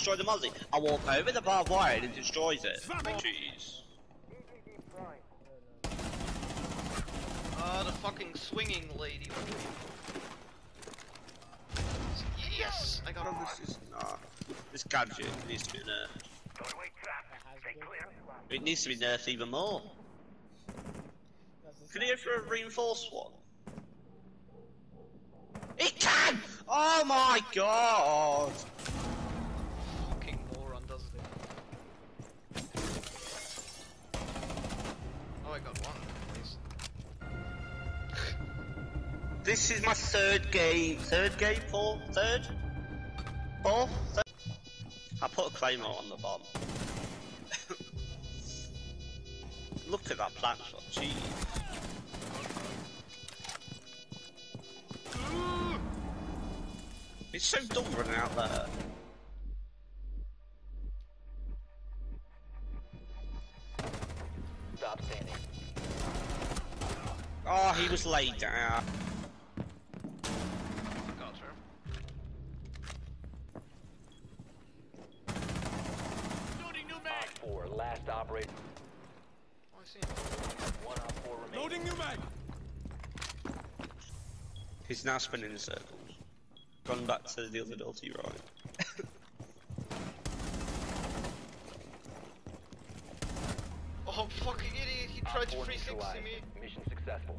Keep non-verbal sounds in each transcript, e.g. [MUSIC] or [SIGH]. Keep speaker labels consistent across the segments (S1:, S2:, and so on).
S1: destroy the Mozzie. I walk over the barbed wire and it destroys it. Jeez.
S2: Ah, the fucking swinging lady. Yes, I got him.
S1: this is nah. This gadget needs to be nerfed. It needs to be nerfed even more. Can you go for a reinforced one? It can! Oh my god! This is my third game. Third game? Fourth? Third? Fourth? Third? I put a claymore on the bomb. [LAUGHS] Look at that plant shot, jeez. It's so dumb running out there.
S3: Stop standing.
S1: Oh, he was laid down.
S2: Got her.
S3: Op 4, last operator.
S2: Oh, I see him.
S3: One op 4 remaining.
S1: He's now spinning in circles. Gone back to the other door to your right. [LAUGHS]
S2: Oh, fucking idiot! He tried to
S3: 4
S2: 360 me.
S3: Mission successful.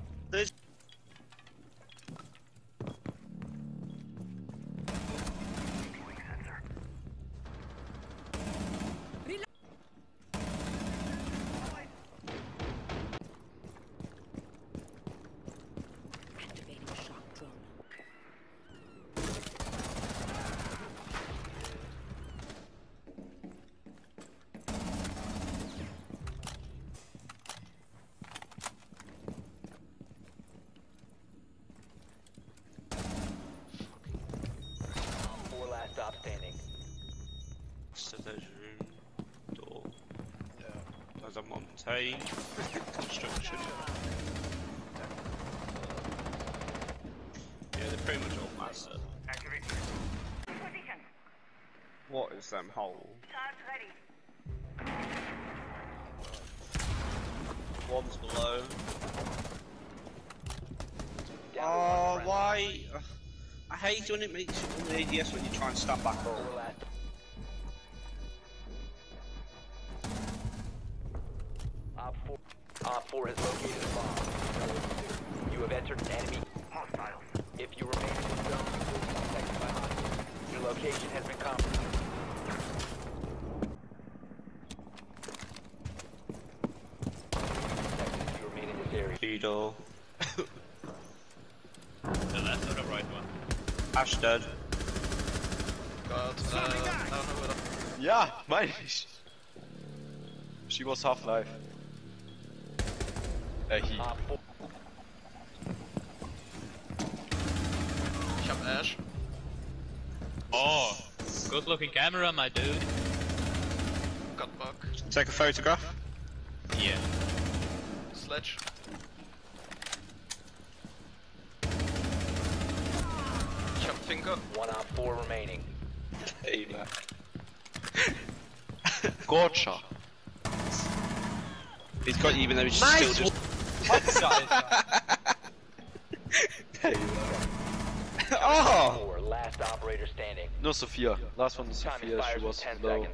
S1: There's door. Yeah. There's a mountain construction. Yeah, they're pretty much all massive. What is them hole? One's below.
S3: Down to one
S1: Oh, why? I hate when it makes you on the ADS when you try and stand back up.
S3: Op 4 has located a bomb. You have entered an enemy.
S4: Hostiles.
S3: If you remain in the zone, you will be detected by hostiles. Your location has been compromised. Detected if you remain in this area.
S1: Beetle.
S5: The left or the right one?
S1: Ash dead.
S2: Got, uh, I don't know whether.
S6: Ja, meine [LAUGHS] ich. She was Half-Life. Äh, he.
S2: Ich hab Ash.
S5: Oh, good looking camera, my dude.
S2: Got bug.
S1: Take a photograph.
S5: Yeah.
S2: Sledge. Ich hab Finger.
S3: One Op 4 remaining.
S1: Hey, man. [LAUGHS]
S6: Gotcha.
S1: He's got you even though he's
S6: Nice
S1: still just. Hey, man. oh!
S3: 4, last operator standing.
S6: No Sophia. Last one is
S3: Time
S6: Sophia.
S3: expires
S6: She was low.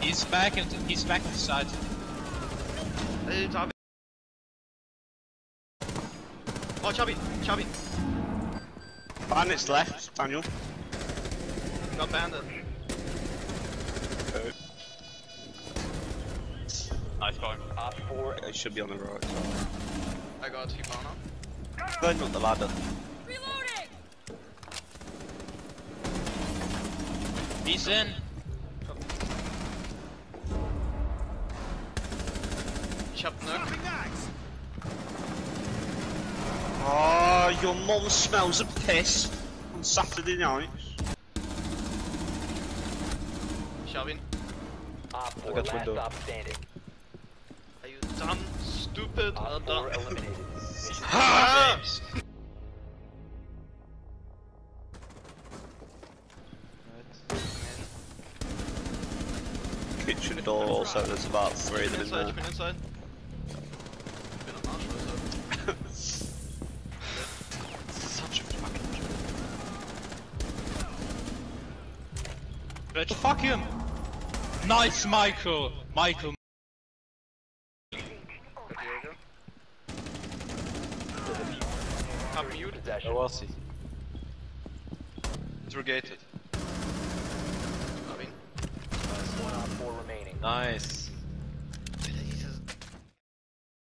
S5: He's back into he's back into side.
S2: Ey, David. Oh, Chubby, Chubby.
S1: Bandits left, Daniel.
S2: Got bandit.
S5: Nice going.
S3: Op 4
S1: It should be on the right.
S2: I got Hibana.
S1: Burn up the ladder.
S7: Reloading!
S5: He's in.
S2: Ich hab Nøkk.
S1: Oh, your mum smells of piss on Saturday night.
S2: Ich hab ihn.
S3: Op 4
S6: got
S3: last
S6: window.
S3: standing.
S2: Are you done, stupid. Uh,
S3: Op 4
S2: done.
S3: eliminated. Mission!
S5: James.
S1: Kitchen door, so there's about three of them in
S2: inside,
S1: there.
S2: spin inside. Spin am Arsch, also.
S6: Such a fucking joke.
S5: Bitch, fuck him! Nice, Michael! Michael.
S2: I'm muted.
S3: Possession.
S6: Oh, Where was he? Interrogated.
S2: I mean,
S3: One Op 4 remaining.
S6: Nice.